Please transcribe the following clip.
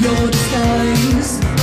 your disguise.